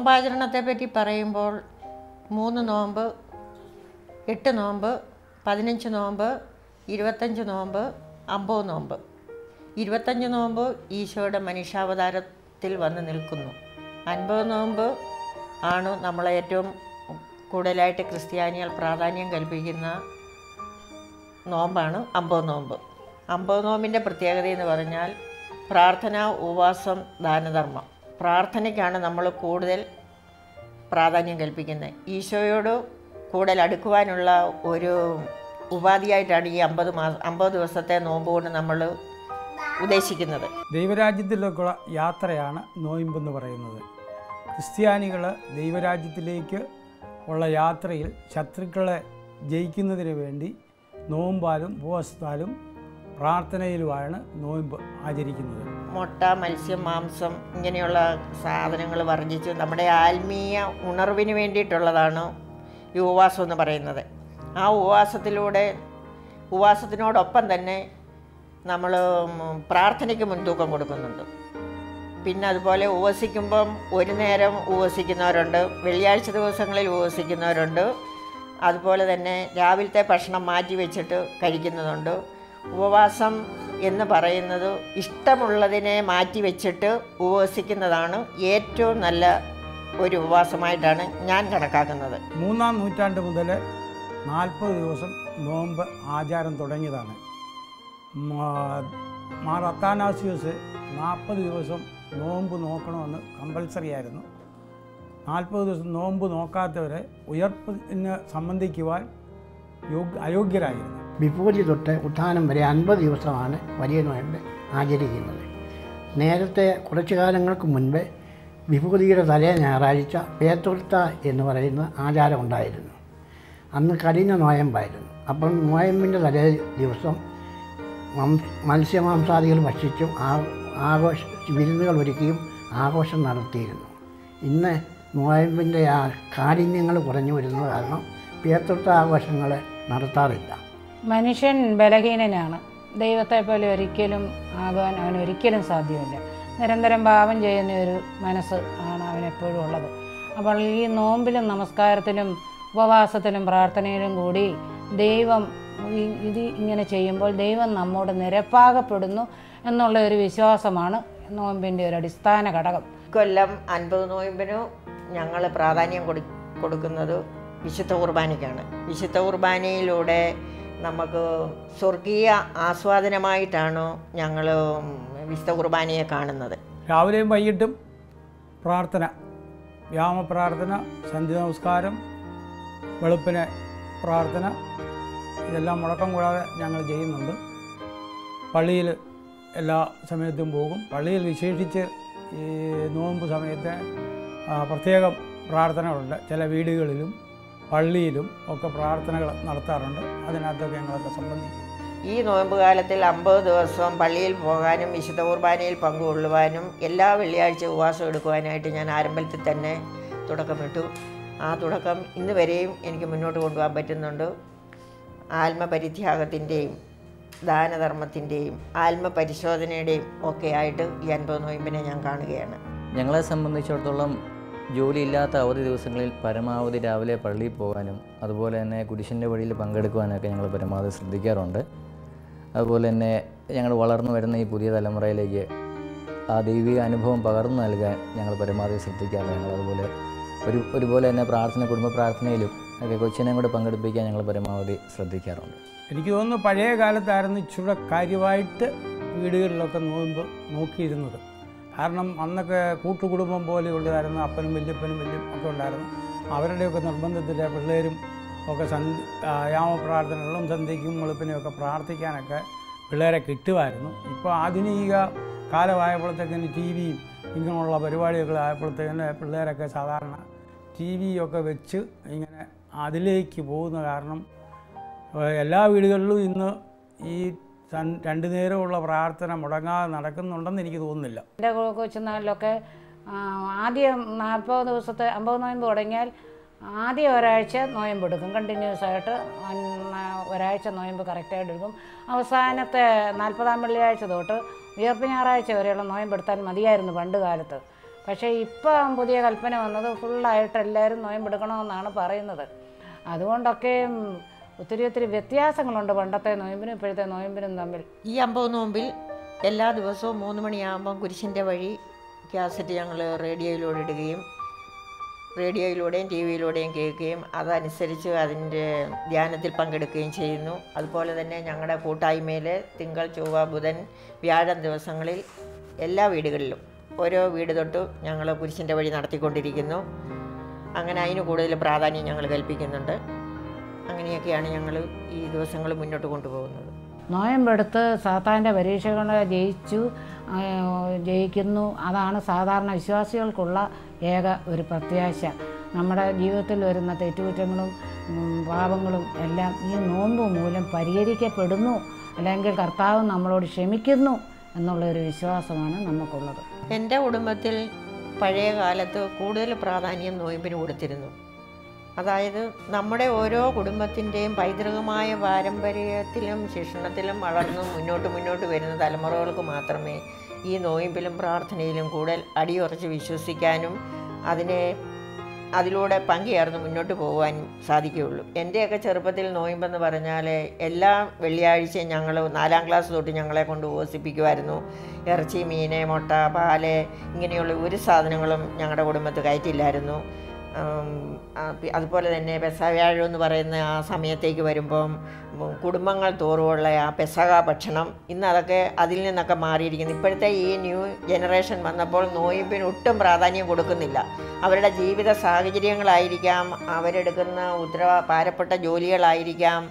നോമ്പാചരണത്തെ പറ്റി പറയുമ്പോൾ മൂന്ന് നോമ്പ് എട്ട് നോമ്പ് പതിനഞ്ച് നോമ്പ് ഇരുപത്തഞ്ച് നോമ്പ് അമ്പത് നോമ്പ്. ഇരുപത്തഞ്ച് നോമ്പ് ഈശോയുടെ മനുഷ്യാവതാരത്തിൽ വന്ന് നിൽക്കുന്നു. അൻപത് നോമ്പ് ആണ് നമ്മളെ ഏറ്റവും കൂടുതലായിട്ട് ക്രിസ്ത്യാനികൾ പ്രാധാന്യം കൽപ്പിക്കുന്ന നോമ്പാണ് അമ്പത് നോമ്പ്. അമ്പത് നോമ്പിന്റെ പ്രത്യേകത എന്ന് പറഞ്ഞാൽ പ്രാർത്ഥന ഉപവാസം ദാനധർമ്മം. പ്രാർത്ഥനയ്ക്കാണ് നമ്മൾ കൂടുതൽ പ്രാധാന്യം കൽപ്പിക്കുന്നത്. ഈശോയോട് കൂടുതൽ അടുക്കുവാനുള്ള ഒരു ഉപാധിയായിട്ടാണ് ഈ അമ്പത് മാസം അമ്പത് ദിവസത്തെ നോമ്പ് കൊണ്ട് നമ്മൾ ഉദ്ദേശിക്കുന്നത്. ദൈവരാജ്യത്തിലേക്കുള്ള യാത്രയാണ് നോയിമ്പെന്ന് പറയുന്നത്. ക്രിസ്ത്യാനികൾ ദൈവരാജ്യത്തിലേക്ക് ഉള്ള യാത്രയിൽ ശത്രുക്കളെ ജയിക്കുന്നതിന് വേണ്ടി നോമ്പാലും ഉപവസത്താലും പ്രാർത്ഥനയിലുമാണ് നോയമ്പ് ആചരിക്കുന്നത്. മുട്ട മത്സ്യം മാംസം ഇങ്ങനെയുള്ള സാധനങ്ങൾ വർജിച്ച് നമ്മുടെ ആത്മീയ ഉണർവിന് വേണ്ടിയിട്ടുള്ളതാണ് ഈ ഉപവാസം എന്ന് പറയുന്നത്. ആ ഉപവാസത്തിലൂടെ ഉപവാസത്തിനോടൊപ്പം തന്നെ നമ്മൾ പ്രാർത്ഥനയ്ക്ക് മുൻതൂക്കം കൊടുക്കുന്നുണ്ട്. പിന്നെ അതുപോലെ ഉപവസിക്കുമ്പം ഒരു നേരം ഉപവസിക്കുന്നവരുണ്ട് വെള്ളിയാഴ്ച ദിവസങ്ങളിൽ ഉപവസിക്കുന്നവരുണ്ട് അതുപോലെ തന്നെ രാവിലത്തെ ഭക്ഷണം മാറ്റി വെച്ചിട്ട് കഴിക്കുന്നതുണ്ട്. ഉപവാസം എന്ന് പറയുന്നത് ഇഷ്ടമുള്ളതിനെ മാറ്റി വെച്ചിട്ട് ഉപവസിക്കുന്നതാണ് ഏറ്റവും നല്ല ഒരു ഉപവാസമായിട്ടാണ് ഞാൻ കണക്കാക്കുന്നത്. മൂന്നാം നൂറ്റാണ്ട് മുതൽ നാൽപ്പത് ദിവസം നോമ്പ് ആചാരം തുടങ്ങിയതാണ്. മാർ അത്താനാസിയോസ് നാൽപ്പത് ദിവസം നോമ്പ് നോക്കണമെന്ന് കമ്പൽസറി ആയിരുന്നു. നാൽപ്പത് ദിവസം നോമ്പ് നോക്കാത്തവരെ ഉയർപ്പിന് സംബന്ധിക്കുവാൻ യോഗ്യ അയോഗ്യരായിരുന്നു. വിഭൂതി തൊട്ട് ഉത്ഥാനം വരെ അൻപത് ദിവസമാണ് വലിയ നോയമ്പ് ആചരിക്കുന്നത്. നേരത്തെ കുറച്ചു കാലങ്ങൾക്ക് മുൻപ് വിഭൂതിയുടെ തലേ ഞായറാഴ്ച പേത്തൊരുത്ത എന്ന് പറയുന്ന ആചാരമുണ്ടായിരുന്നു അന്ന് കഠിന നോയമ്പായിരുന്നു. അപ്പം നോയമ്പിന്റെ തലേ ദിവസം മത്സ്യമാംസാദികൾ ഭക്ഷിച്ചും ആ ആഘോഷ വിരുന്നുകൾ ഒരുക്കിയും ആഘോഷം നടത്തിയിരുന്നു. ഇന്ന് നോയമ്പിന്റെ ആ കാഠിന്യങ്ങൾ കുറഞ്ഞു വരുന്നത് കാരണം പേത്തൊട്ട ആഘോഷങ്ങൾ നടത്താറില്ല. മനുഷ്യൻ ബലഹീനനാണ്. ദൈവത്തെ പോലെ ഒരിക്കലും ആകാൻ അവന് ഒരിക്കലും സാധ്യമല്ല. നിരന്തരം പാപം ചെയ്യുന്ന ഒരു മനസ്സ് ആണ് അവനെപ്പോഴും ഉള്ളത്. അപ്പോൾ ഈ നോമ്പിലും നമസ്കാരത്തിലും ഉപവാസത്തിലും പ്രാർത്ഥനയിലും കൂടി ദൈവം ഇത് ഇങ്ങനെ ചെയ്യുമ്പോൾ ദൈവം നമ്മോട് നിരപ്പാകപ്പെടുന്നു എന്നുള്ള ഒരു വിശ്വാസമാണ് നോമ്പിന്റെ ഒരു അടിസ്ഥാന ഘടകം. കൊല്ലം അൻപത് നോയമ്പിനു ഞങ്ങൾ പ്രാധാന്യം കൊടു കൊടുക്കുന്നത് വിശുദ്ധ കുർബാനയ്ക്കാണ്. വിശുദ്ധ കുർബാനയിലൂടെ നമുക്ക് സ്വർഗീയ ആസ്വാദനമായിട്ടാണ് ഞങ്ങൾ വിശുദ്ധ കുർബാനയെ കാണുന്നത്? രാവിലെയും വൈകിട്ടും പ്രാർത്ഥന. വ്യാമ പ്രാർത്ഥന സന്ധ്യ നമസ്കാരം വെളുപ്പിന് പ്രാർത്ഥന ഇതെല്ലാം മുടക്കം കൂടാതെ ഞങ്ങൾ ചെയ്യുന്നുണ്ട്. പള്ളിയിൽ എല്ലാ സമയത്തും പോകും. പള്ളിയിൽ വിശേഷിച്ച് ഈ നോമ്പ് സമയത്ത് പ്രത്യേകം പ്രാർത്ഥനകളുണ്ട്. ചില വീടുകളിലും പള്ളിയിലും ഒക്കെ പ്രാർത്ഥനകൾ നടത്താറുണ്ട്. അതിനകത്തൊക്കെ ഞങ്ങളൊക്കെ സംബന്ധിക്കും. ഈ നോയമ്പ് കാലത്തിൽ അമ്പത് ദിവസവും പള്ളിയിൽ പോകാനും വിശുദ്ധ കുർബാനയിൽ പങ്കുകൊള്ളുവാനും എല്ലാ വെള്ളിയാഴ്ച ഉപവാസം എടുക്കുവാനായിട്ട് ഞാൻ ആരംഭത്തിൽ തന്നെ തുടക്കമിട്ടു. ആ തുടക്കം ഇന്ന് വരെയും എനിക്ക് മുന്നോട്ട് കൊണ്ടുപോകാൻ പറ്റുന്നുണ്ട്. ആത്മപരിത്യാഗത്തിന്റെയും ദാനധർമ്മത്തിന്റെയും ആത്മപരിശോധനയുടെയും ഒക്കെ ആയിട്ട് ഈ അൻപത് നോയമ്പിനെ ഞാൻ കാണുകയാണ്. ഞങ്ങളെ സംബന്ധിച്ചിടത്തോളം ജോലിയില്ലാത്ത അവധി ദിവസങ്ങളിൽ പരമാവധി രാവിലെ പള്ളിയിൽ പോകാനും അതുപോലെ തന്നെ കുരിശിന്റെ വഴിയിൽ പങ്കെടുക്കുവാനൊക്കെ ഞങ്ങൾ പരമാവധി ശ്രദ്ധിക്കാറുണ്ട്. അതുപോലെ തന്നെ ഞങ്ങൾ വളർന്നു വരുന്ന ഈ പുതിയ തലമുറയിലേക്ക് ആ ദൈവിക അനുഭവം പകർന്നു നൽകാൻ ഞങ്ങൾ പരമാവധി ശ്രദ്ധിക്കാറുണ്ട്. ഞങ്ങൾ അതുപോലെ ഒരു ഒരുപോലെ തന്നെ പ്രാർത്ഥന കുടുംബ പ്രാർത്ഥനയിലും ഒക്കെ കൊച്ചിനെയും കൂടെ പങ്കെടുപ്പിക്കാൻ ഞങ്ങൾ പരമാവധി ശ്രദ്ധിക്കാറുണ്ട്. എനിക്ക് തോന്നുന്നു പഴയ കാലത്തായിരുന്നു ഇച്ചിരി കാര്യമായിട്ട് വീടുകളിലൊക്കെ നോമ്പ് നോക്കിയിരുന്നത്. കാരണം അന്നൊക്കെ കൂട്ടുകുടുംബം പോലെ ഉള്ളതായിരുന്നു അപ്പനും വല്യപ്പനും വല്യം ഒക്കെ ഉണ്ടായിരുന്നു. അവരുടെയൊക്കെ നിർബന്ധത്തിൽ പിള്ളേരും ഒക്കെ സന്ധി യാമപ്രാർത്ഥനകളും സന്ധ്യയ്ക്കും വെളുപ്പിനും ഒക്കെ പ്രാർത്ഥിക്കാനൊക്കെ പിള്ളേരെ കിട്ടുമായിരുന്നു. ഇപ്പോൾ ആധുനിക കാലമായപ്പോഴത്തേക്കിന് ടി വിയും ഇങ്ങനെയുള്ള പരിപാടികൾ ആയപ്പോഴത്തേക്കിന് പിള്ളേരൊക്കെ സാധാരണ ടി വിയൊക്കെ വെച്ച് ഇങ്ങനെ അതിലേക്ക് പോകുന്ന കാരണം എല്ലാ വീടുകളിലും ഇന്ന് ഈ രണ്ടു നേരമുള്ള പ്രാർത്ഥന മുടങ്ങാതെ നടക്കുന്നുണ്ടെന്ന് എനിക്ക് തോന്നുന്നില്ല. എന്റെ കൊച്ചുനാളിലൊക്കെ ആദ്യം നാൽപ്പത് ദിവസത്തെ അമ്പത് നോയമ്പ് തുടങ്ങിയാൽ ആദ്യ ഒരാഴ്ച നോയമ്പ് എടുക്കും. കണ്ടിന്യൂസ് ആയിട്ട് ഒരാഴ്ച നോയമ്പ് കറക്റ്റായിട്ട് എടുക്കും. അവസാനത്തെ നാൽപ്പതാം വെള്ളിയാഴ്ച തൊട്ട് ഉയർപ്പ് ഞായറാഴ്ച വരെയുള്ള നോയമ്പ് എടുത്താൽ മതിയായിരുന്നു പണ്ട് കാലത്ത്. പക്ഷേ ഇപ്പം പുതിയ കൽപ്പന വന്നത് ഫുള്ളായിട്ട് എല്ലാവരും നോയമ്പ് എടുക്കണമെന്നാണ് പറയുന്നത്. അതുകൊണ്ടൊക്കെ ഉം, ഒത്തിരി ഒത്തിരി വ്യത്യാസങ്ങളുണ്ട് പണ്ടത്തെ നോയമ്പിനും ഇപ്പോഴത്തെ നോയമ്പിനും തമ്മിൽ. ഈ അമ്പത് നോമ്പിൽ എല്ലാ ദിവസവും മൂന്ന് മണിയാകുമ്പം കുരിശിന്റെ വഴി കാസറ്റ് ഞങ്ങൾ റേഡിയോയിലൂടെ ഇടുകയും റേഡിയോയിലൂടെയും ടി വിയിലൂടെയും കേൾക്കുകയും അതനുസരിച്ച് അതിന്റെ ധ്യാനത്തിൽ പങ്കെടുക്കുകയും ചെയ്യുന്നു. അതുപോലെ തന്നെ ഞങ്ങളുടെ കൂട്ടായ്മയിൽ തിങ്കൾ ചൊവ്വ ബുധൻ വ്യാഴം ദിവസങ്ങളിൽ എല്ലാ വീടുകളിലും ഓരോ വീട് തൊട്ടും ഞങ്ങൾ കുരിശിന്റെ വഴി നടത്തിക്കൊണ്ടിരിക്കുന്നു. അങ്ങനെ അതിന് കൂടുതൽ പ്രാധാന്യം ഞങ്ങൾ കൽപ്പിക്കുന്നുണ്ട്. അങ്ങനെയൊക്കെയാണ് ഞങ്ങൾ ഈ ദിവസങ്ങൾ മുന്നോട്ട് കൊണ്ടുപോകുന്നത്. നോയമ്പെടുത്ത് സാത്താന്റെ പരീക്ഷകളെ ജയിച്ചു ജയിക്കുന്നു. അതാണ് സാധാരണ വിശ്വാസികൾക്കുള്ള ഏക ഒരു പ്രത്യാശ. നമ്മുടെ ജീവിതത്തിൽ വരുന്ന തെറ്റുകുറ്റങ്ങളും പാപങ്ങളും എല്ലാം ഈ നോമ്പ് മൂലം പരിഹരിക്കപ്പെടുന്നു. അല്ലെങ്കിൽ കർത്താവ് നമ്മളോട് ക്ഷമിക്കുന്നു എന്നുള്ള ഒരു വിശ്വാസമാണ് നമുക്കുള്ളത്. എന്റെ കുടുംബത്തിൽ പഴയ കാലത്ത് കൂടുതൽ പ്രാധാന്യം നോയമ്പിന് കൊടുത്തിരുന്നു. അതായത് നമ്മുടെ ഓരോ കുടുംബത്തിന്റെയും പൈതൃകമായ പാരമ്പര്യത്തിലും ശിക്ഷണത്തിലും വളർന്ന് മുന്നോട്ട് മുന്നോട്ട് വരുന്ന തലമുറകൾക്ക് മാത്രമേ ഈ നോയമ്പിലും പ്രാർത്ഥനയിലും കൂടുതൽ അടിയുറച്ച് വിശ്വസിക്കാനും അതിനെ അതിലൂടെ പങ്കുചേർന്ന് മുന്നോട്ട് പോകുവാനും സാധിക്കുകയുള്ളൂ. എന്റെയൊക്കെ ചെറുപ്പത്തിൽ നോയമ്പെന്ന് പറഞ്ഞാൽ എല്ലാ വെള്ളിയാഴ്ചയും ഞങ്ങൾ നാലാം ക്ലാസ് തൊട്ട് ഞങ്ങളെ കൊണ്ട് ഓസിപ്പിക്കുമായിരുന്നു ഇറച്ചി മീൻ മുട്ട പാൽ ഇങ്ങനെയുള്ള ഒരു സാധനങ്ങളും ഞങ്ങളുടെ കുടുംബത്ത് കയറ്റില്ലായിരുന്നു. അതുപോലെ തന്നെ പെസവ്യാഴം എന്ന് പറയുന്ന ആ സമയത്തേക്ക് വരുമ്പം കുടുംബങ്ങൾ തോറുമുള്ള ആ പെസക ഭക്ഷണം ഇന്ന് അതൊക്കെ അതിൽ നിന്നൊക്കെ മാറിയിരിക്കുന്നു. ഇപ്പോഴത്തെ ഈ ന്യൂ ജനറേഷൻ വന്നപ്പോൾ നോയിമ്പിന് ഒട്ടും പ്രാധാന്യം കൊടുക്കുന്നില്ല. അവരുടെ ജീവിത സാഹചര്യങ്ങളായിരിക്കാം അവരെടുക്കുന്ന ഉത്തരവാ ഭാരപ്പെട്ട ജോലികളായിരിക്കാം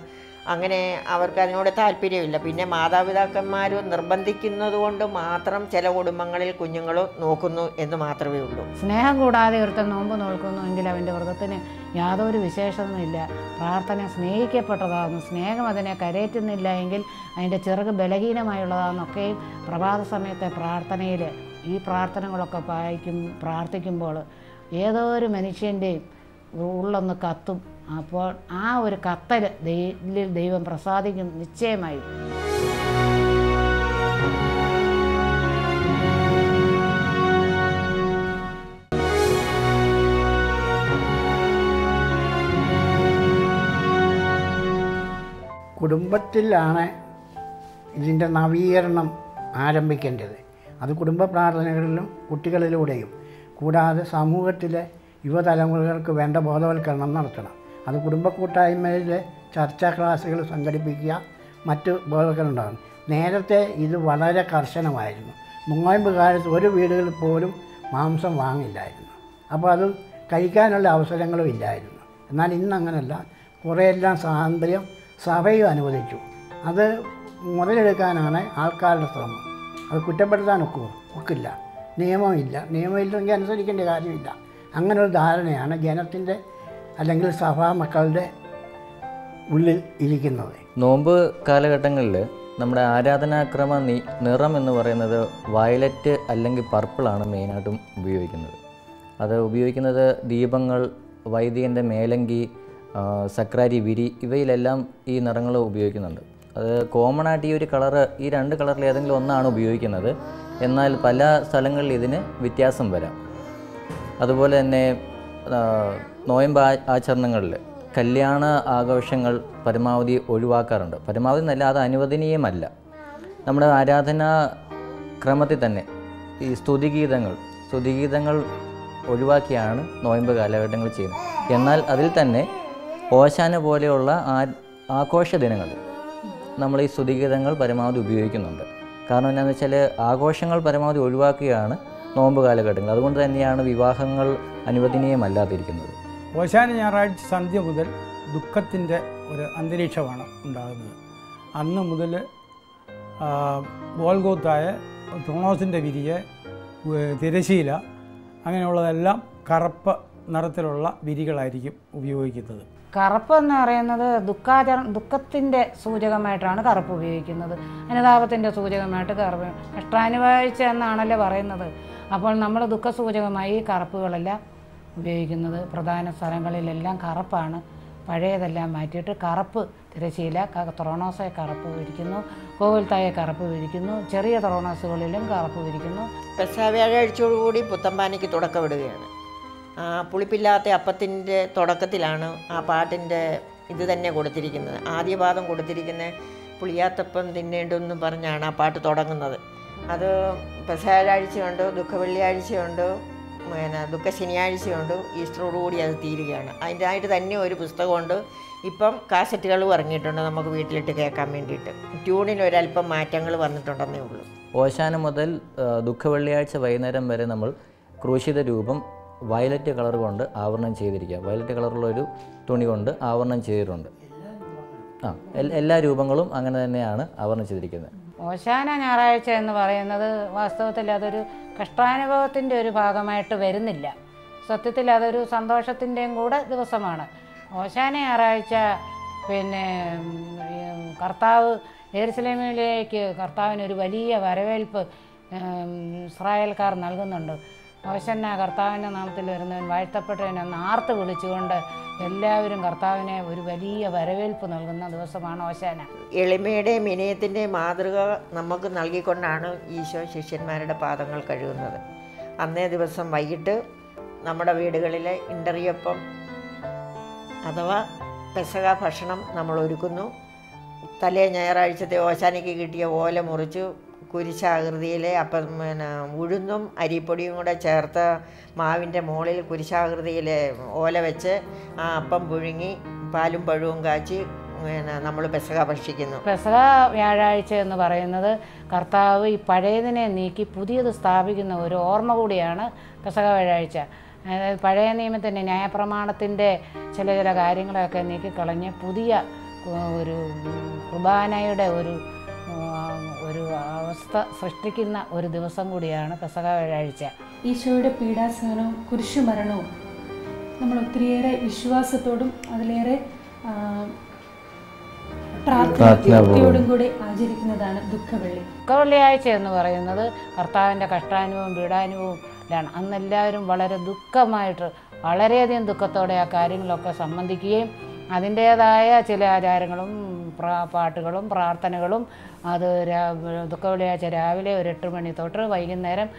അങ്ങനെ അവർക്ക് അതിനോട് താല്പര്യമില്ല. പിന്നെ മാതാപിതാക്കന്മാർ നിർബന്ധിക്കുന്നത് കൊണ്ട് മാത്രം ചില കുടുംബങ്ങളിൽ കുഞ്ഞുങ്ങൾ നോക്കുന്നു എന്ന് മാത്രമേ ഉള്ളൂ. സ്നേഹം കൂടാതെ ഒരുത്തൻ നോമ്പ് നോക്കുന്നു എങ്കിൽ അവന്റെ വൃഗത്തിന് യാതൊരു വിശേഷമൊന്നുമില്ല പ്രാർത്ഥന സ്നേഹിക്കപ്പെട്ടതാകുന്നു സ്നേഹം അതിനെ കരയറ്റുന്നില്ല എങ്കിൽ അതിന്റെ ചിറക് ബലഹീനമായുള്ളതാണെന്നൊക്കെയും പ്രഭാത സമയത്തെ പ്രാർത്ഥനയിൽ ഈ പ്രാർത്ഥനകളൊക്കെ വായിക്കും പ്രാർത്ഥിക്കുമ്പോൾ ഏതോ ഒരു മനുഷ്യന്റെയും ഉള്ളൊന്ന് കത്തും. അപ്പോൾ ആ ഒരു കത്തൽ ദൈവ ദൈവം പ്രസാദിക്കും നിശ്ചയമായി. കുടുംബത്തിലാണ് ഇതിന്റെ നവീകരണം ആരംഭിക്കേണ്ടത്. അത് കുടുംബ പ്രാർത്ഥനകളിലും കുട്ടികളിലൂടെയും. കൂടാതെ സമൂഹത്തിലെ യുവതലമുറകൾക്ക് വേണ്ട ബോധവൽക്കരണം നടത്തണം. അത് കുടുംബ കൂട്ടായ്മയിൽ ചർച്ചാ ക്ലാസ്സുകൾ സംഘടിപ്പിക്കുക മറ്റ് ഉണ്ടാകും നേരത്തെ ഇത് വളരെ കർശനമായിരുന്നു. നോയമ്പ് കാലത്ത് ഒരു വീടുകളിൽ പോലും മാംസം വാങ്ങില്ലായിരുന്നു. അപ്പോൾ അത് കഴിക്കാനുള്ള അവസരങ്ങളും ഇല്ലായിരുന്നു. എന്നാൽ ഇന്ന് അങ്ങനെയല്ല കുറേയെല്ലാം സ്വാതന്ത്ര്യം സഭയും അനുവദിച്ചു. അത് മുതലെടുക്കാനാണ് ആൾക്കാരുടെ ശ്രമം. അത് കുറ്റപ്പെടുത്താൻ ഒക്കുമോ ഒക്കില്ല. നിയമമില്ല. നിയമമില്ലെങ്കിൽ അനുസരിക്കേണ്ട കാര്യമില്ല. അങ്ങനൊരു ധാരണയാണ് ജനത്തിന്റെ അല്ലെങ്കിൽ സഭാ മക്കളുടെ ഉള്ളിൽ ഇരിക്കുന്നത്. നോമ്പ് കാലഘട്ടങ്ങളിൽ നമ്മുടെ ആരാധനാക്രമ നീ നിറം എന്ന് പറയുന്നത് വയലറ്റ് അല്ലെങ്കിൽ പർപ്പിളാണ് മെയിനായിട്ടും ഉപയോഗിക്കുന്നത്. അത് ഉപയോഗിക്കുന്നത് ദീപങ്ങൾ വൈദികന്റെ മേലങ്കി സക്രാരി വിരി ഇവയിലെല്ലാം ഈ നിറങ്ങൾ ഉപയോഗിക്കുന്നുണ്ട്. അത് കോമൺ ആയിട്ട് ഈ ഒരു കളറ് ഈ രണ്ട് കളറിൽ ഏതെങ്കിലും ഒന്നാണ് ഉപയോഗിക്കുന്നത്. എന്നാൽ പല സ്ഥലങ്ങളിൽ ഇതിന് വ്യത്യാസം വരാം. അതുപോലെ തന്നെ നോയമ്പ് ആചരണങ്ങളിൽ കല്യാണ ആഘോഷങ്ങൾ പരമാവധി ഒഴിവാക്കാറുണ്ട്. പരമാവധി എന്നല്ല അത് അനുവദനീയമല്ല. നമ്മുടെ ആരാധനാ ക്രമത്തിൽ തന്നെ ഈ സ്തുതിഗീതങ്ങൾ സ്തുതിഗീതങ്ങൾ ഒഴിവാക്കിയാണ് നോയമ്പ് കാലഘട്ടങ്ങൾ ചെയ്യുന്നത്. എന്നാൽ അതിൽ തന്നെ ഓശാന പോലെയുള്ള ആ ആഘോഷ ദിനങ്ങൾ നമ്മൾ ഈ സ്തുതിഗീതങ്ങൾ പരമാവധി ഉപയോഗിക്കുന്നുണ്ട്. കാരണം എന്താണെന്ന് വെച്ചാൽ ആഘോഷങ്ങൾ പരമാവധി ഒഴിവാക്കുകയാണ് നോമ്പ് കാലഘട്ടങ്ങൾ. അതുകൊണ്ട് തന്നെയാണ് വിവാഹങ്ങൾ അനുവദനീയമല്ലാതിരിക്കുന്നത്. ഓശാന ഞായറാഴ്ച സന്ധ്യ മുതൽ ദുഃഖത്തിന്റെ ഒരു അന്തരീക്ഷമാണ് ഉണ്ടാകുന്നത്. അന്ന് മുതൽ ഗോൽഗോത്തായ തോണോസിന്റെ വിരിയെ തിരശീല അങ്ങനെയുള്ളതെല്ലാം കറുപ്പ് നിറത്തിലുള്ള വിരികളായിരിക്കും ഉപയോഗിക്കുന്നത്. കറുപ്പ് എന്ന് പറയുന്നത് ദുഃഖാചര ദുഃഖത്തിന്റെ സൂചകമായിട്ടാണ് കറുപ്പ് ഉപയോഗിക്കുന്നത്. അനുതാപത്തിന്റെ സൂചകമായിട്ട് കറുപ്പ്. അഷ്ടാനുവാഴ്ച എന്നാണല്ലോ പറയുന്നത്. അപ്പോൾ നമ്മൾ ദുഃഖസൂചകമായി ഈ കറുപ്പുകളെല്ലാം ഉപയോഗിക്കുന്നത് പ്രധാന സ്ഥലങ്ങളിലെല്ലാം കറുപ്പാണ്. പഴയതെല്ലാം മാറ്റിയിട്ട് കറുപ്പ് തിരശീല ത്രോണോസെ കറുപ്പ് വിരിക്കുന്നു കോവിൽത്തായെ കറുപ്പ് വിരിക്കുന്നു ചെറിയ ത്രോണോസുകളിലും കറുപ്പ് വിരിക്കുന്നു. പെസവ്യാഴാഴ്ചയോടുകൂടി പുത്തമ്പാനയ്ക്ക് തുടക്കമിടുകയാണ് ആ പുളിപ്പില്ലാത്ത അപ്പത്തിന്റെ തുടക്കത്തിലാണ് ആ പാട്ടിന്റെ ഇത് തന്നെ കൊടുത്തിരിക്കുന്നത്. ആദ്യ പാദം കൊടുത്തിരിക്കുന്ന പുളിയാത്തപ്പം തിന്നേണ്ടെന്ന് പറഞ്ഞാണ് ആ പാട്ട് തുടങ്ങുന്നത്. അത് പെസവ്യാഴാഴ്ചയുണ്ട് ദുഃഖവെള്ളിയാഴ്ചയുണ്ട് പിന്നെ ദുഃഖ ശനിയാഴ്ചയുണ്ട് ഈസ്റ്ററോടുകൂടി അത് തീരുകയാണ്. അതിന്റെ ആയിട്ട് തന്നെ ഒരു പുസ്തകമുണ്ട്. ഇപ്പം കാസറ്റുകളും ഇറങ്ങിയിട്ടുണ്ട് നമുക്ക് വീട്ടിലിട്ട് കേൾക്കാൻ വേണ്ടിയിട്ട്. ട്യൂണിന് ഒരല്പം മാറ്റങ്ങൾ വന്നിട്ടുണ്ടെന്നേ ഉള്ളൂ. ഓശാന മുതൽ ദുഃഖ ദുഃഖവെള്ളിയാഴ്ച വൈകുന്നേരം വരെ നമ്മൾ ക്രൂശിത രൂപം വയലറ്റ് കളർ കൊണ്ട് ആവരണം ചെയ്തിരിക്കുക. വയലറ്റ് കളറുള്ള ഒരു തുണി കൊണ്ട് ആവരണം ചെയ്തിട്ടുണ്ട്. ആ എല്ലാ രൂപങ്ങളും അങ്ങനെ തന്നെയാണ് ആവരണം ചെയ്തിരിക്കുന്നത്. ഓശാന ഞായറാഴ്ച എന്ന് പറയുന്നത് വാസ്തവത്തിൽ അതൊരു കഷ്ടാനുഭവത്തിന്റെ ഒരു ഭാഗമായിട്ട് വരുന്നില്ല. സത്യത്തിൽ അതൊരു സന്തോഷത്തിന്റെയും കൂടെ ദിവസമാണ്. ഓശാന ഞായറാഴ്ച പിന്നെ കർത്താവ് ജെറുസലേമിലേക്ക് കർത്താവിന് ഒരു വലിയ വരവേൽപ്പ് ഇസ്രായേൽക്കാർ നൽകുന്നുണ്ട്. ഓശന്ന കർത്താവിന്റെ നാമത്തിൽ വരുന്നവൻ വാഴ്ത്തപ്പെട്ടവനെന്ന് ആർത്ത് വിളിച്ചുകൊണ്ട് എല്ലാവരും കർത്താവിനെ ഒരു വലിയ വരവേൽപ്പ് നൽകുന്ന ദിവസമാണ് ഓശാന. എളിമയുടെയും വിനയത്തിന്റെയും മാതൃക നമുക്ക് നൽകിക്കൊണ്ടാണ് ഈശോ ശിഷ്യന്മാരുടെ പാദങ്ങൾ കഴുകുന്നത്. അന്നേ ദിവസം വൈകിട്ട് നമ്മുടെ വീടുകളിലെ ഇണ്ടറിയപ്പം അഥവാ പെസക ഭക്ഷണം നമ്മൾ ഒരുക്കുന്നു. തലേ ഞായറാഴ്ചത്തെ ഓശാനയ്ക്ക് കിട്ടിയ ഓല മുറിച്ച് കുരിശാകൃതിയിലെ അപ്പം പിന്നെ ഉഴുന്നും അരിപ്പൊടിയും കൂടെ ചേർത്ത് മാവിന്റെ മുകളിൽ കുരിശാകൃതിയിൽ ഓല വെച്ച് ആ അപ്പം പുഴുങ്ങി പാലും പഴവും കാച്ചി പിന്നെ നമ്മൾ പെസക ഭക്ഷിക്കുന്നു. പെസക വ്യാഴാഴ്ച എന്ന് പറയുന്നത് കർത്താവ് ഈ പഴയതിനെ നീക്കി പുതിയത് സ്ഥാപിക്കുന്ന ഒരു ഓർമ്മ കൂടിയാണ് പെസക വ്യാഴാഴ്ച. അതായത് പഴയ നിയമത്തിന്റെ ന്യായപ്രമാണത്തിന്റെ ചില ചില കാര്യങ്ങളൊക്കെ നീക്കിക്കളഞ്ഞ് പുതിയ ഒരു കുർബാനയുടെ ഒരു ഒരു അവസ്ഥ സൃഷ്ടിക്കുന്ന ഒരു ദിവസം കൂടിയാണ് പെസക വ്യാഴാഴ്ച. ഈശോയുടെ പീഡാസഹനവും കുരിശുമരണവും നമ്മൾ ഒത്തിരിയേറെ വിശ്വാസത്തോടും അതിലേറെ പ്രാർത്ഥനയോടും കൂടി ആചരിക്കുന്നതാണ് ദുഃഖവെള്ളി. ദുഃഖവെള്ളിയാഴ്ച എന്ന് പറയുന്നത് കർത്താവിന്റെ കഷ്ടാനുഭവം വീടാനുഭവം അന്ന് എല്ലാവരും വളരെ ദുഃഖമായിട്ട് വളരെയധികം ദുഃഖത്തോടെ ആ കാര്യങ്ങളൊക്കെ സംബന്ധിക്കുകയും അതിന്റേതായ ചില ആചാരങ്ങളും പാട്ടുകളും പ്രാർത്ഥനകളും അത് ദുഃഖ വെള്ളിയാഴ്ച രാവിലെ ഒരു എട്ട് മണി തൊട്ട് വൈകുന്നേരം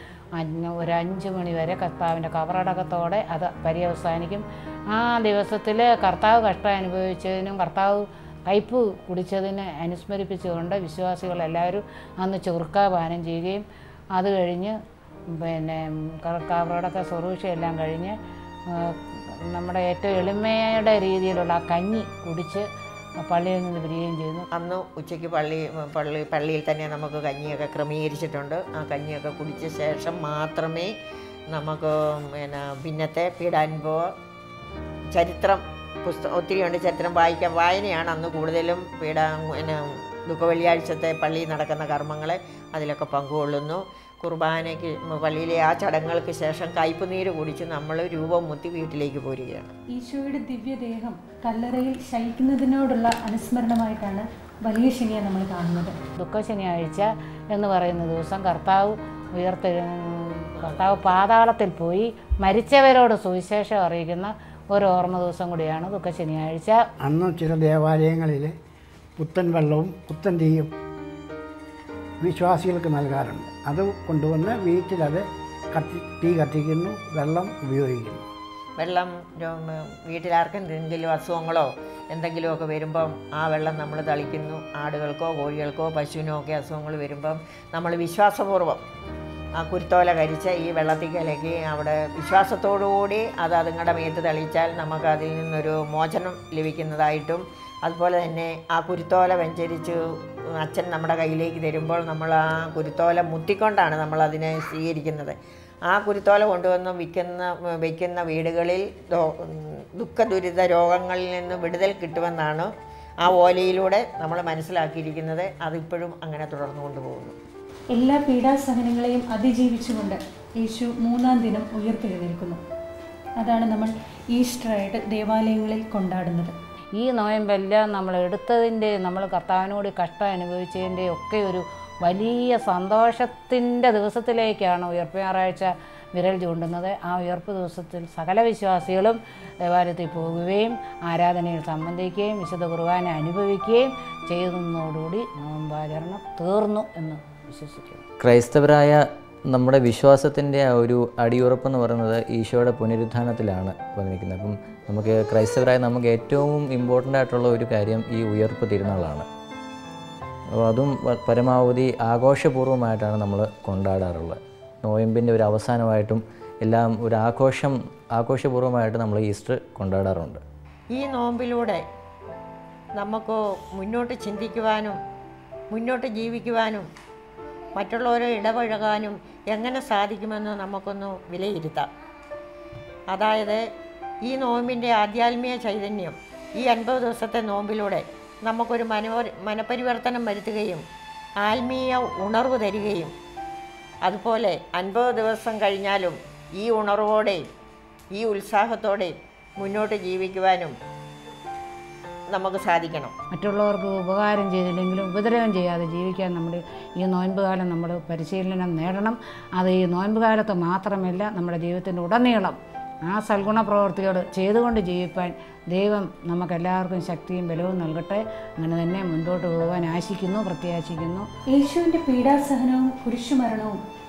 ഒരു അഞ്ച് മണി വരെ കർത്താവിന്റെ കവറടക്കത്തോടെ അത് പര്യവസാനിക്കും. ആ ദിവസത്തിൽ കർത്താവ് കഷ്ടം അനുഭവിച്ചതിനും കർത്താവ് കയ്പ് കുടിച്ചതിനെ അനുസ്മരിപ്പിച്ചുകൊണ്ട് വിശ്വാസികളെല്ലാവരും അന്ന് ചുർക്ക പാനം ചെയ്യുകയും അത് കഴിഞ്ഞ് പിന്നെ കവറടക്ക സ്വറൂഷയെല്ലാം കഴിഞ്ഞ് നമ്മുടെ ഏറ്റവും എളിമയുടെ രീതിയിലുള്ള ആ കഞ്ഞി കുടിച്ച് പള്ളിയിൽ നിന്ന് വിടുകയും ചെയ്യുന്നു. അന്ന് ഉച്ചയ്ക്ക് പള്ളി പള്ളി പള്ളിയിൽ തന്നെ നമുക്ക് കഞ്ഞിയൊക്കെ ക്രമീകരിച്ചിട്ടുണ്ട്. ആ കഞ്ഞിയൊക്കെ കുടിച്ച ശേഷം മാത്രമേ നമുക്ക് പിന്നെ പിന്നത്തെ പീഡാനുഭവ ചരിത്രം പുസ്തകം ഒത്തിരിയുണ്ട് ചരിത്രം വായിക്കാൻ. വായനയാണ് അന്ന് കൂടുതലും പീഡ പിന്നെ ദുഃഖവെള്ളിയാഴ്ചത്തെ പള്ളിയിൽ നടക്കുന്ന കർമ്മങ്ങളെ അതിലൊക്കെ പങ്കുകൊള്ളുന്നു. കുർബാനയ്ക്ക് പള്ളിയിലെ ആ ചടങ്ങുകൾക്ക് ശേഷം കയ്പുനീര് കുടിച്ച് നമ്മൾ രൂപം മുത്തി വീട്ടിലേക്ക് പോരുകയാണ്. ഈശോയുടെ ദിവ്യദേഹം കല്ലറയിൽ ശയിക്കുന്നതിനോടുള്ള അനുസ്മരണമായിട്ടാണ് വലിയ ശനിയെ നമ്മൾ കാണുന്നത്. ദുഃഖ ശനിയാഴ്ച എന്ന് പറയുന്ന ദിവസം കർത്താവ് ഉയർത്തെ കർത്താവ് പാതാളത്തിൽ പോയി മരിച്ചവരോട് സുവിശേഷം അറിയിക്കുന്ന ഒരു ഓർമ്മ ദിവസം കൂടിയാണ് ദുഃഖ ശനിയാഴ്ച. അന്ന് ചില ദേവാലയങ്ങളിൽ പുത്തൻ വെള്ളവും പുത്തൻ തീയും വിശ്വാസികൾക്ക് നൽകാറുണ്ട്. അത് കൊണ്ടുവന്ന് വീട്ടിലത് കത്തി തീ കത്തിക്കുന്നു വെള്ളം ഉപയോഗിക്കുന്നു. വെള്ളം ഉം, വീട്ടിലാർക്കും എന്തെങ്കിലും അസുഖങ്ങളോ എന്തെങ്കിലുമൊക്കെ വരുമ്പം ആ വെള്ളം നമ്മൾ തളിക്കുന്നു. ആടുകൾക്കോ കോഴികൾക്കോ പശുവിനോ ഒക്കെ അസുഖങ്ങൾ വരുമ്പം നമ്മൾ വിശ്വാസപൂർവം ആ കുരുത്തോല കരിച്ച് ഈ വെള്ളത്തിൽ കലക്കി അവിടെ വിശ്വാസത്തോടുകൂടി അത് അതുങ്ങളുടെ മേത്ത് തളിച്ചാൽ നമുക്ക് അതിൽ നിന്നൊരു മോചനം ലഭിക്കുന്നതായിട്ടും അതുപോലെ തന്നെ ആ കുരുത്തോല വെഞ്ചരിച്ച് അച്ഛൻ നമ്മുടെ കയ്യിലേക്ക് തരുമ്പോൾ നമ്മൾ ആ കുരുത്തോല മുത്തിക്കൊണ്ടാണ് നമ്മൾ അതിനെ സ്വീകരിക്കുന്നത്. ആ കുരുത്തോല കൊണ്ടുവന്ന് വിൽക്കുന്ന വയ്ക്കുന്ന വീടുകളിൽ ദുഃഖദുരിത ദുഃഖ ദുരിത രോഗങ്ങളിൽ നിന്ന് വിടുതൽ കിട്ടുമെന്നാണ് ആ ഓലയിലൂടെ നമ്മൾ മനസ്സിലാക്കിയിരിക്കുന്നത്. അതിപ്പോഴും അങ്ങനെ തുടർന്നു കൊണ്ടുപോകുന്നു. എല്ലാ പീഡാസഹനങ്ങളെയും അതിജീവിച്ചുകൊണ്ട് യേശു മൂന്നാം ദിനം ഉയർത്തെഴുന്നേൽക്കുന്നു. അതാണ് നമ്മൾ ഈസ്റ്ററായിട്ട് ദേവാലയങ്ങളിൽ കൊണ്ടാടുന്നത്. ഈ നോയമ്പെല്ലാം നമ്മൾ എടുത്തതിന്റെ നമ്മൾ കർത്താവിനോട് കഷ്ടം അനുഭവിച്ചതിന്റെ ഒക്കെ ഒരു വലിയ സന്തോഷത്തിന്റെ ദിവസത്തിലേക്കാണ് ഉയർപ്പ് ഞായറാഴ്ച വിരൽ ചൂണ്ടുന്നത്. ആ ഉയർപ്പ് ദിവസത്തിൽ സകല വിശ്വാസികളും ദേവാലയത്തിൽ പോകുകയും ആരാധനയിൽ സംബന്ധിക്കുകയും വിശുദ്ധ കുർബാന അനുഭവിക്കുകയും ചെയ്യുന്നതോടുകൂടി നോമ്പാചരണം തീർന്നു എന്ന് വിശ്വസിക്കുന്നു. ക്രൈസ്തവരായ നമ്മുടെ വിശ്വാസത്തിന്റെ ആ ഒരു അടിയുറപ്പ് എന്ന് പറയുന്നത് ഈശോയുടെ പുനരുദ്ധാനത്തിലാണ് വന്നിരിക്കുന്നത്. അപ്പം നമുക്ക് ക്രൈസ്തവരായ നമുക്ക് ഏറ്റവും ഇമ്പോർട്ടന്റ് ആയിട്ടുള്ള ഒരു കാര്യം ഈ ഉയർപ്പ് തിരുനാളാണ്. അപ്പോൾ അതും പരമാവധി ആഘോഷപൂർവമായിട്ടാണ് നമ്മൾ കൊണ്ടാടാറുള്ളത്. നോയമ്പിന്റെ ഒരു അവസാനമായിട്ടും എല്ലാം ഒരു ആഘോഷം ആഘോഷപൂർവമായിട്ട് നമ്മൾ ഈസ്റ്റർ കൊണ്ടാടാറുണ്ട്. ഈ നോമ്പിലൂടെ നമുക്ക് മുന്നോട്ട് ചിന്തിക്കുവാനും മുന്നോട്ട് ജീവിക്കുവാനും മറ്റുള്ളവരെ ഇടപഴകാനും എങ്ങനെ സാധിക്കുമെന്ന് നമുക്കൊന്ന് വിലയിരുത്താം. അതായത് ഈ നോമ്പിന്റെ ആധ്യാത്മിക ചൈതന്യം ഈ അൻപത് ദിവസത്തെ നോമ്പിലൂടെ നമുക്കൊരു മനോ മനപരിവർത്തനം വരുത്തുകയും ആത്മീയ ഉണർവ് തരികയും അതുപോലെ അൻപത് ദിവസം കഴിഞ്ഞാലും ഈ ഉണർവോടെയും ഈ ഉത്സാഹത്തോടെയും മുന്നോട്ട് ജീവിക്കുവാനും നമുക്ക് സാധിക്കണം. മറ്റുള്ളവർക്ക് ഉപകാരം ചെയ്തില്ലെങ്കിലും ഉപദ്രവം ചെയ്യാതെ ജീവിക്കാൻ നമ്മൾ ഈ നോയമ്പ് കാലം നമ്മൾ പരിശീലനം നേടണം. അത് ഈ നോയമ്പ് കാലത്ത് മാത്രമല്ല നമ്മുടെ ജീവിതത്തിന്റെ ഉടനീളം ആ സൽഗുണ പ്രവർത്തികൾ ചെയ്തുകൊണ്ട് ജീവിപ്പാൻ ദൈവം നമുക്കെല്ലാവർക്കും ശക്തിയും ബലവും നൽകട്ടെ. അങ്ങനെ തന്നെ മുൻപോട്ട് പോകാൻ ആശിക്കുന്നു പ്രത്യാശിക്കുന്നു. യേശുവിന്റെ പീഡാസഹനവും കുരിശുമരണവും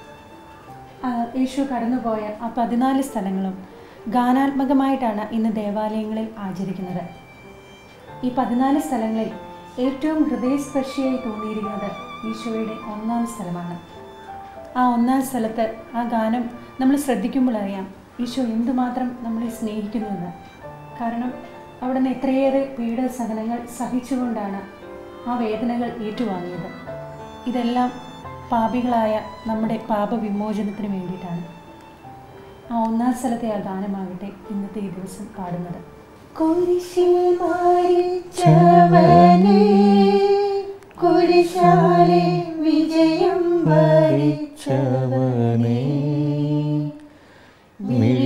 യേശു കടന്നുപോയ ആ പതിനാല് സ്ഥലങ്ങളും ഗാനാത്മകമായിട്ടാണ് ഇന്ന് ദേവാലയങ്ങളിൽ ആചരിക്കുന്നത്. ഈ പതിനാല് സ്ഥലങ്ങളിൽ ഏറ്റവും ഹൃദയസ്പർശിയായി തോന്നിയിരിക്കുന്നത് ഈശോയുടെ ഒന്നാം സ്ഥലമാണ്. ആ ഒന്നാം സ്ഥലത്ത് ആ ഗാനം നമ്മൾ ശ്രദ്ധിക്കുമ്പോൾ അറിയാം. ഈശോ എന്തുമാത്രം നമ്മളെ സ്നേഹിക്കുന്നുവെന്ന്. കാരണം അവിടുന്ന് എത്രയേറെ പീഡ സഹനങ്ങൾ സഹിച്ചുകൊണ്ടാണ് ആ വേദനകൾ ഏറ്റുവാങ്ങിയത്. ഇതെല്ലാം പാപികളായ നമ്മുടെ പാപവിമോചനത്തിന് വേണ്ടിയിട്ടാണ്. ആ ഒന്നാം സ്ഥലത്തെ ആ ഗാനമാകട്ടെ ഇന്നത്തെ ഈ ദിവസം പാടുന്നത്. കുരിശിൽ കുരിശാലെ വിജയം വരിച്ചവനെ. Me.